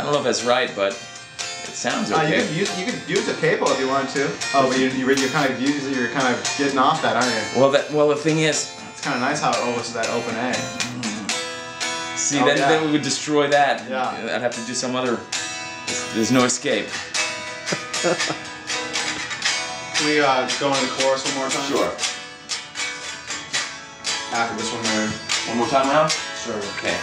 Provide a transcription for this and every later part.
I don't know if that's right, but it sounds Uh, you okay. could use you could use a capo if you wanted to. Oh, but you you you're kind of using you're kind of getting off that, aren't you? well, that well the thing is, It's kind of nice how it opens that open A. see, Oh, then yeah. then we would destroy that. Yeah. I'd have to do some other. There's no escape. Can we uh, go into the chorus one more time? Sure. After this one there. One more time now. Sure. Okay.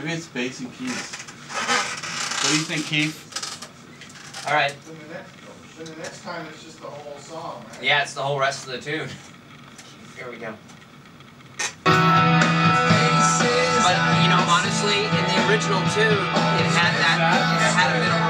Casey Keys. What do you think, Keith? All right. Then the next, then the next time it's just the whole song, right? Yeah, it's the whole rest of the tune. Here we go. But you know, honestly, in the original tune, it had that, it had a bit of